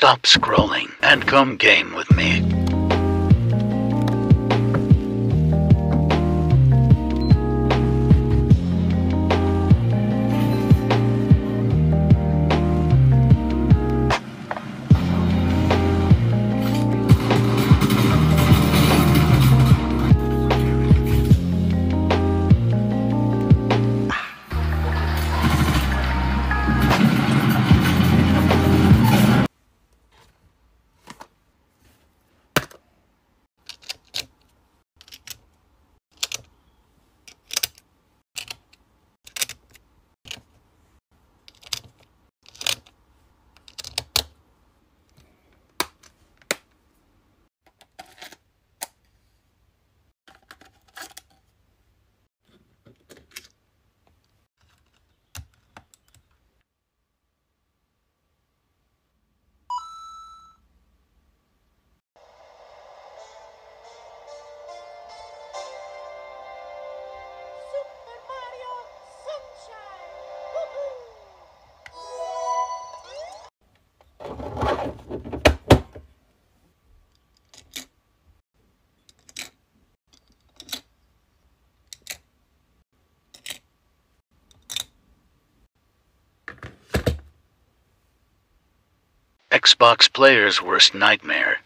Stop scrolling and come game with me. Xbox player's worst nightmare.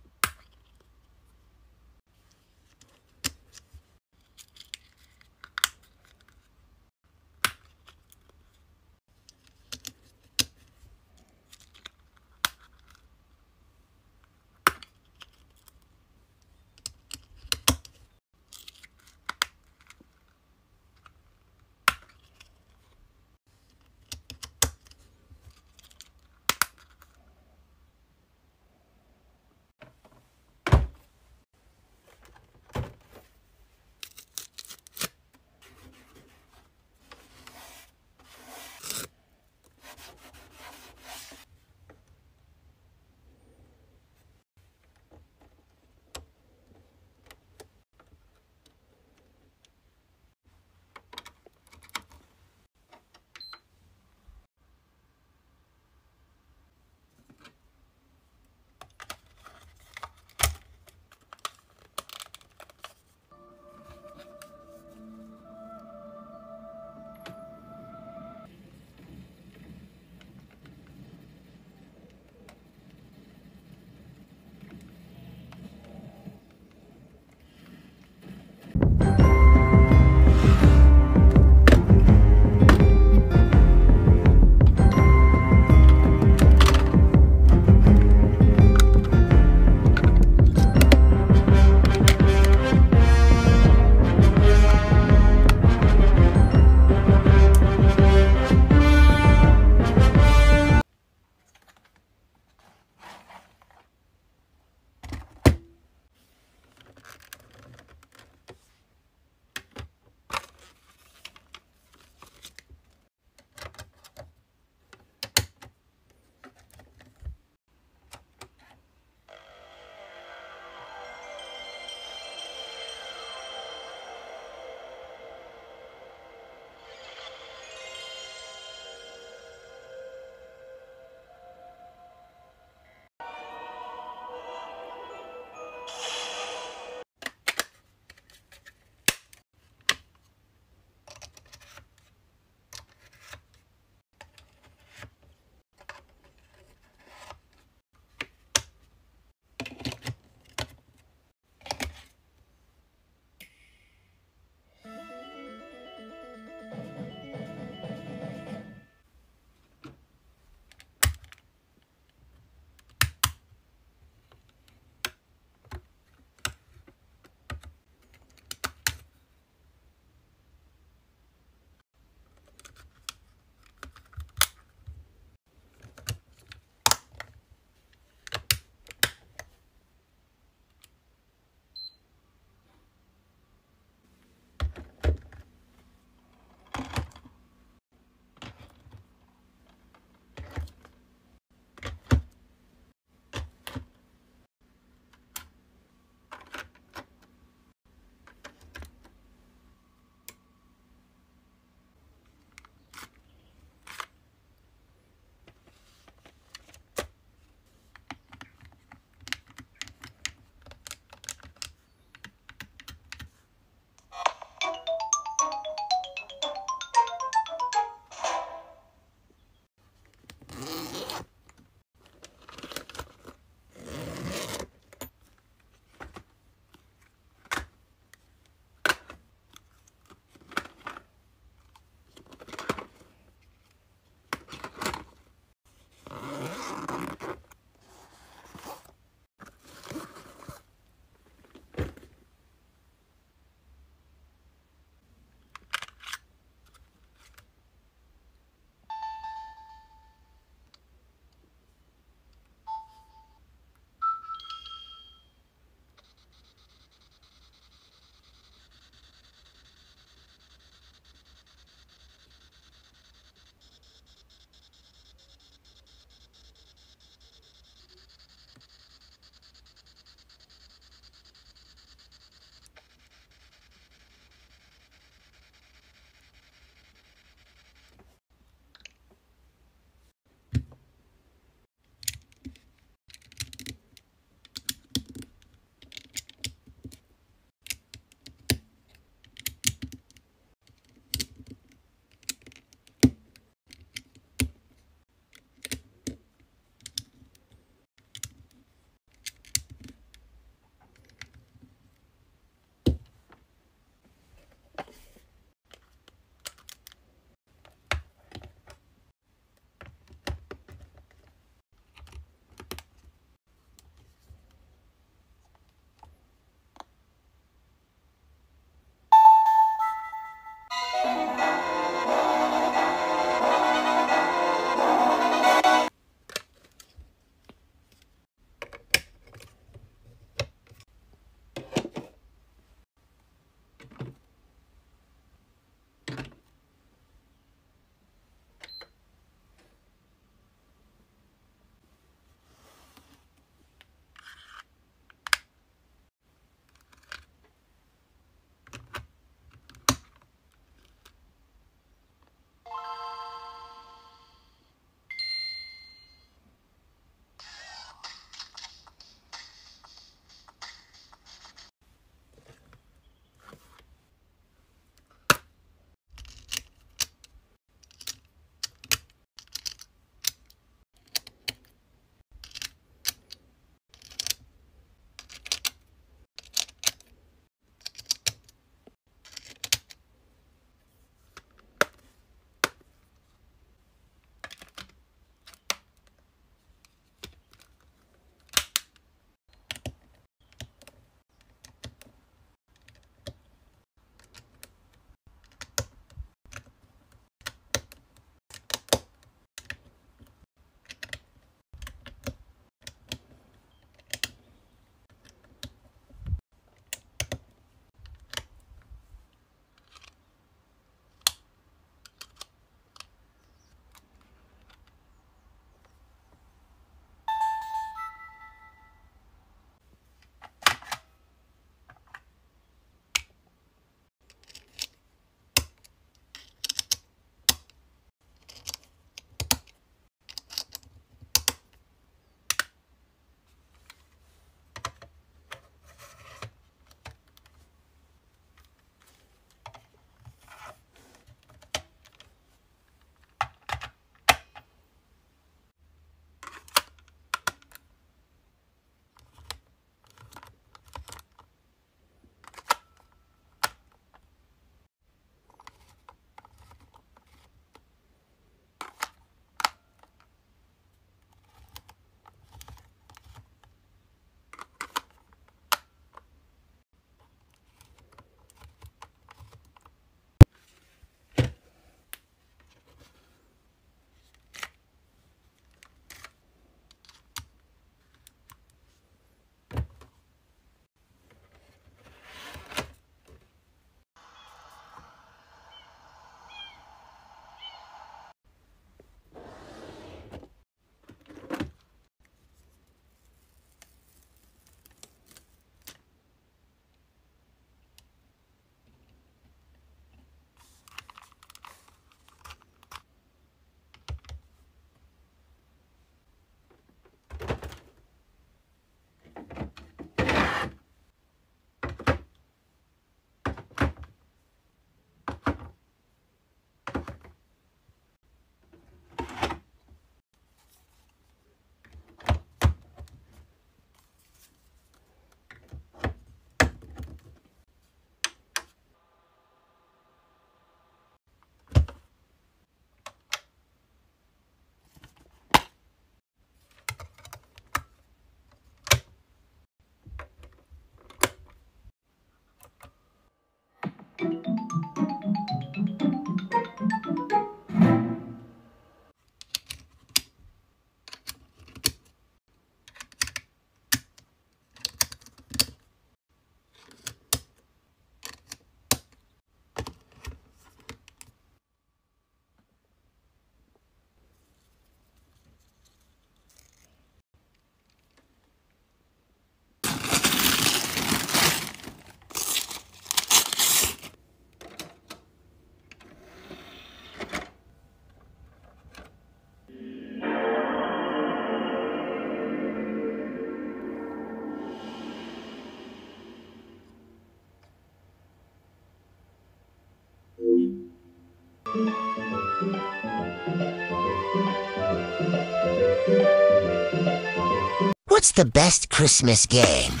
What's the best Christmas game?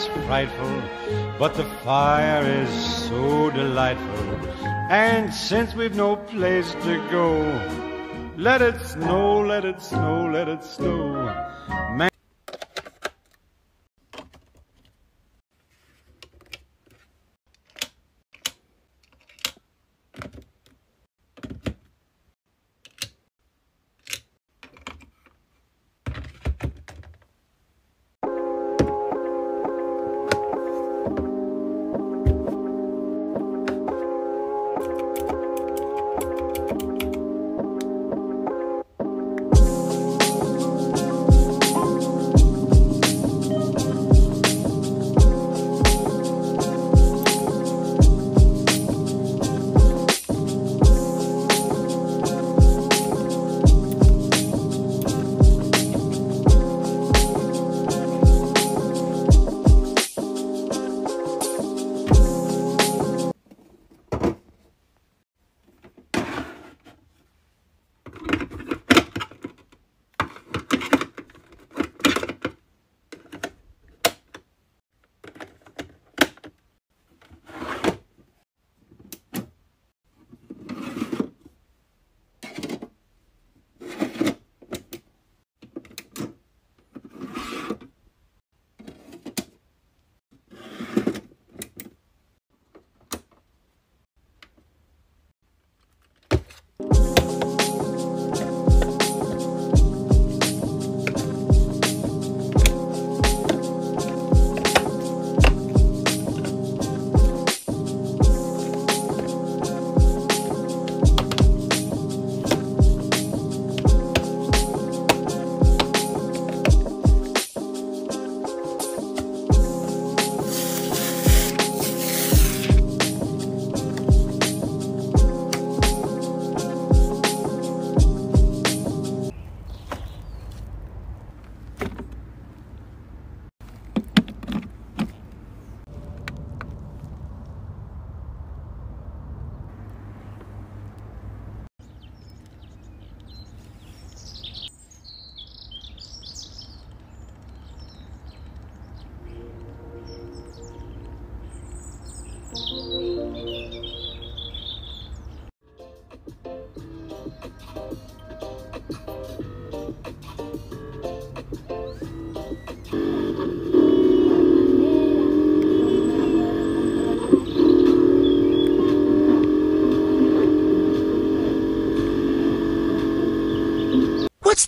Is frightful, but the fire is so delightful. And since we've no place to go, let it snow, let it snow, let it snow.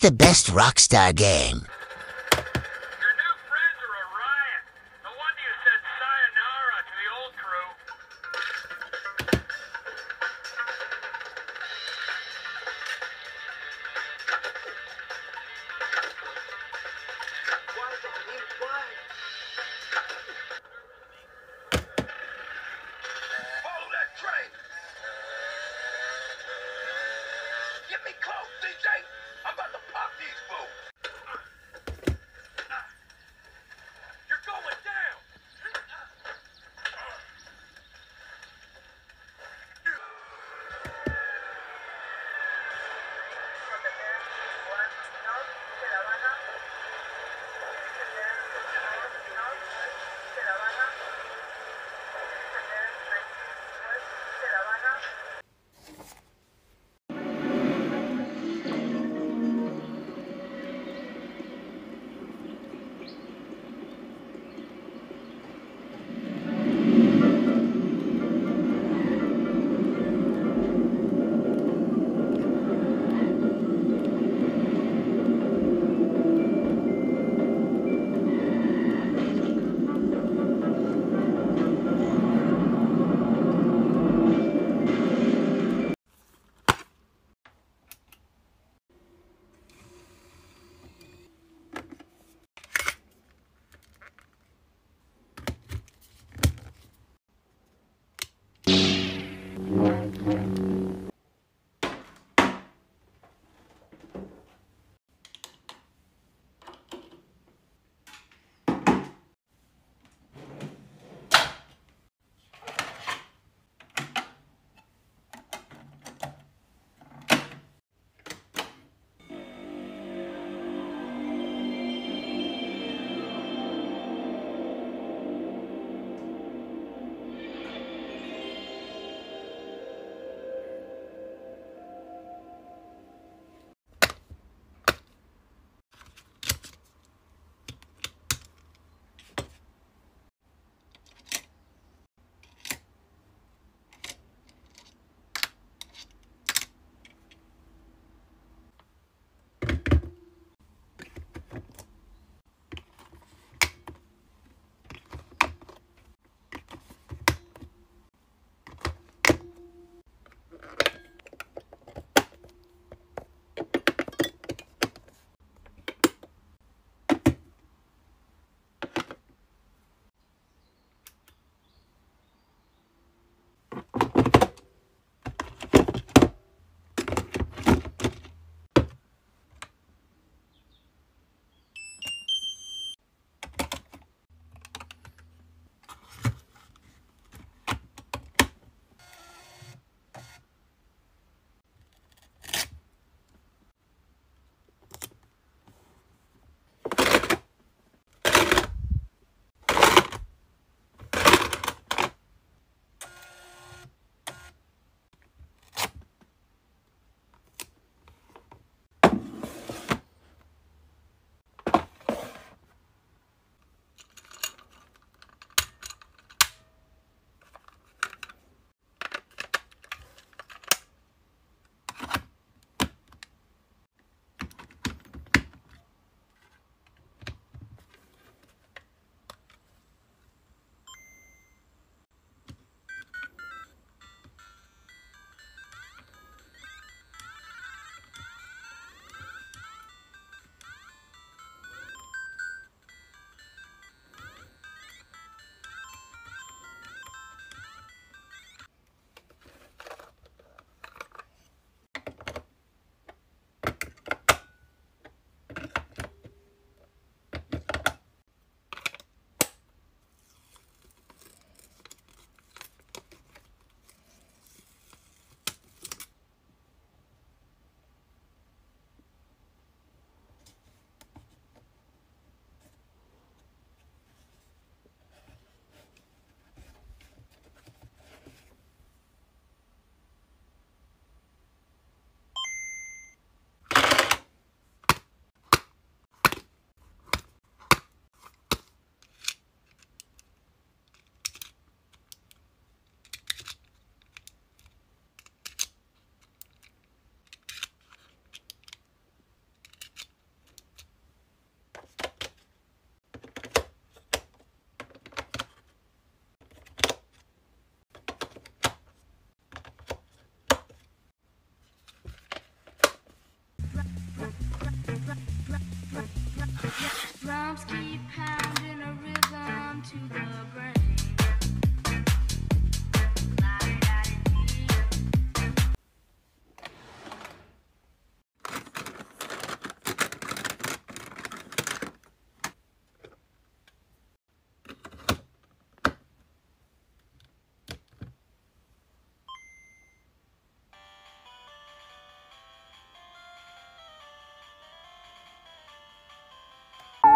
The best Rockstar game?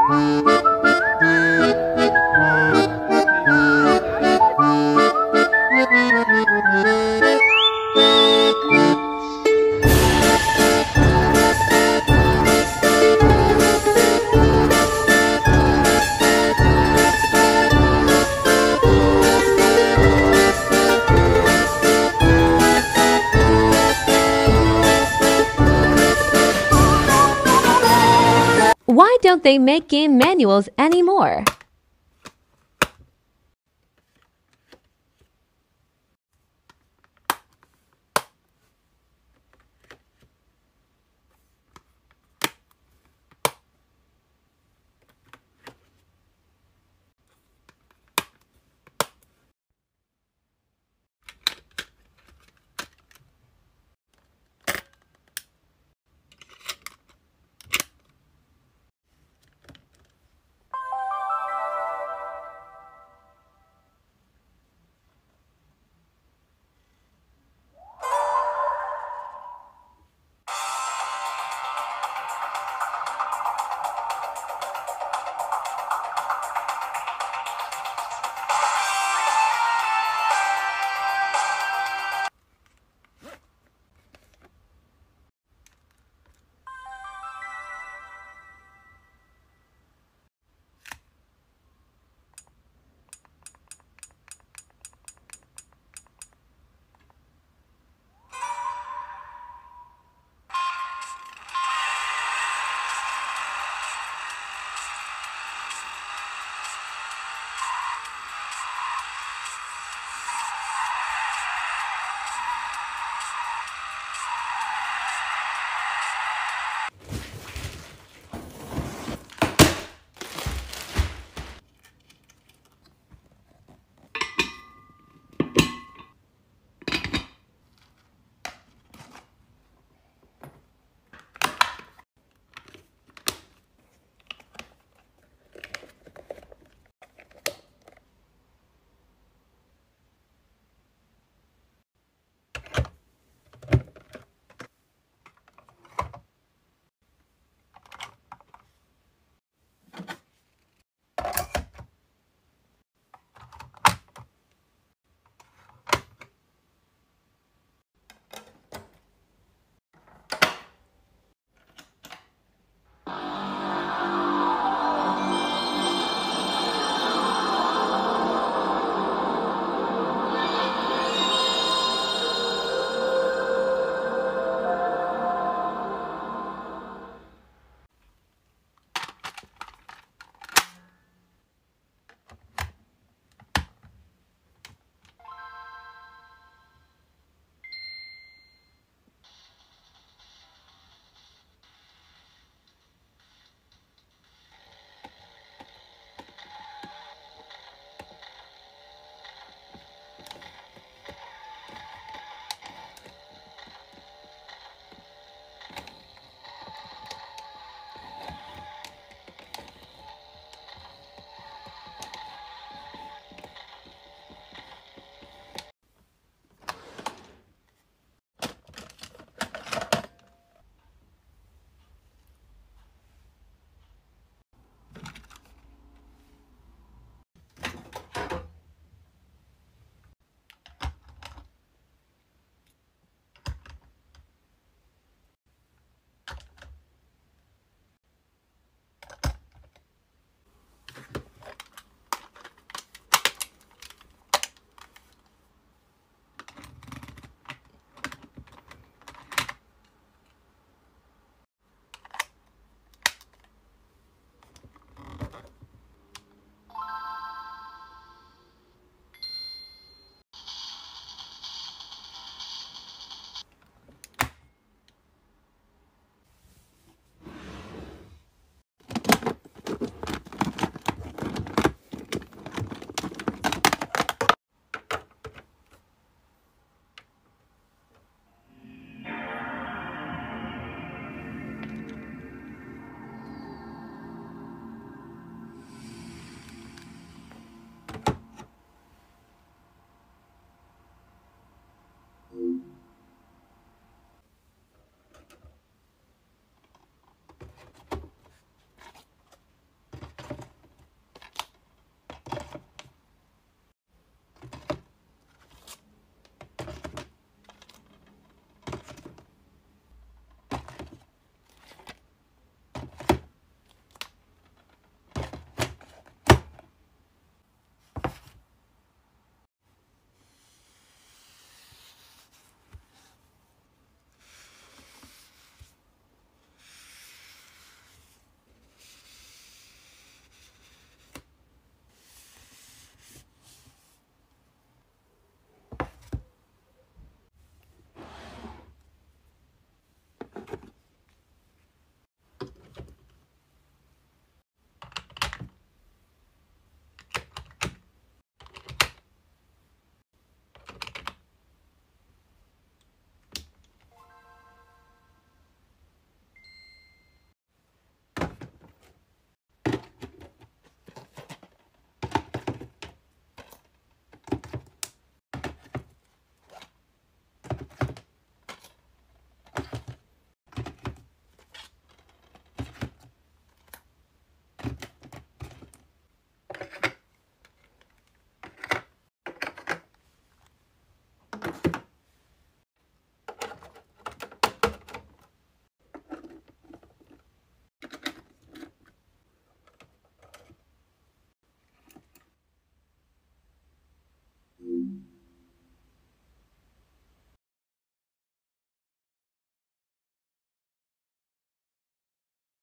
Música they make game manuals anymore?